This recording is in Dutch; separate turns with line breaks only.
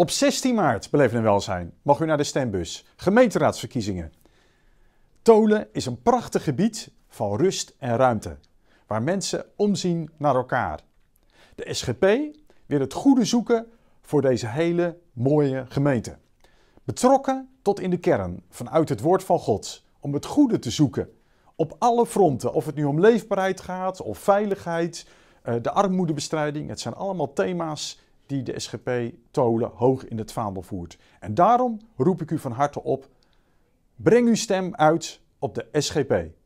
Op 16 maart, beleven en welzijn, mag u naar de stembus. Gemeenteraadsverkiezingen. Tolen is een prachtig gebied van rust en ruimte, waar mensen omzien naar elkaar. De SGP wil het goede zoeken voor deze hele mooie gemeente. Betrokken tot in de kern vanuit het woord van God, om het goede te zoeken. Op alle fronten, of het nu om leefbaarheid gaat, of veiligheid, eh, de armoedebestrijding. Het zijn allemaal thema's die de SGP Tolen hoog in het vaandel voert. En daarom roep ik u van harte op, breng uw stem uit op de SGP.